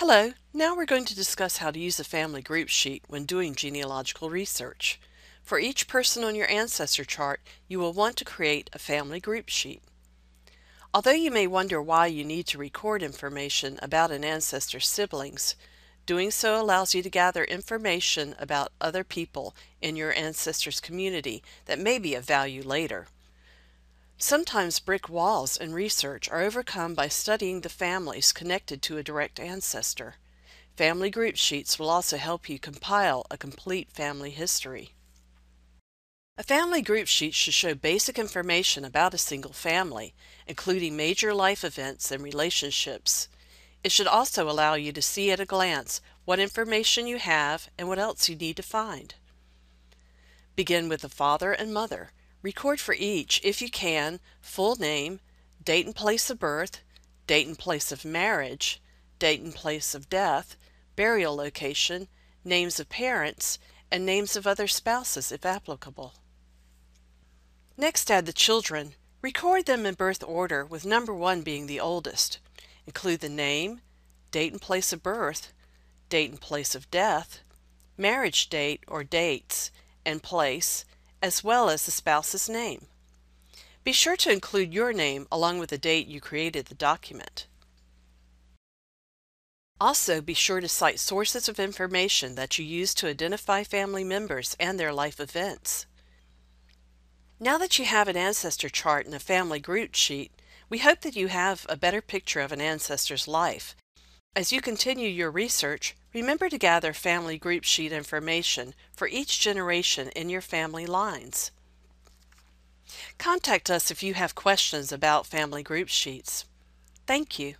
Hello, now we're going to discuss how to use a family group sheet when doing genealogical research. For each person on your ancestor chart, you will want to create a family group sheet. Although you may wonder why you need to record information about an ancestor's siblings, doing so allows you to gather information about other people in your ancestor's community that may be of value later. Sometimes brick walls in research are overcome by studying the families connected to a direct ancestor. Family group sheets will also help you compile a complete family history. A family group sheet should show basic information about a single family, including major life events and relationships. It should also allow you to see at a glance what information you have and what else you need to find. Begin with the father and mother. Record for each, if you can, full name, date and place of birth, date and place of marriage, date and place of death, burial location, names of parents, and names of other spouses if applicable. Next add the children. Record them in birth order with number 1 being the oldest. Include the name, date and place of birth, date and place of death, marriage date or dates, and place, as well as the spouse's name. Be sure to include your name along with the date you created the document. Also, be sure to cite sources of information that you use to identify family members and their life events. Now that you have an ancestor chart and a family group sheet, we hope that you have a better picture of an ancestor's life. As you continue your research, Remember to gather family group sheet information for each generation in your family lines. Contact us if you have questions about family group sheets. Thank you.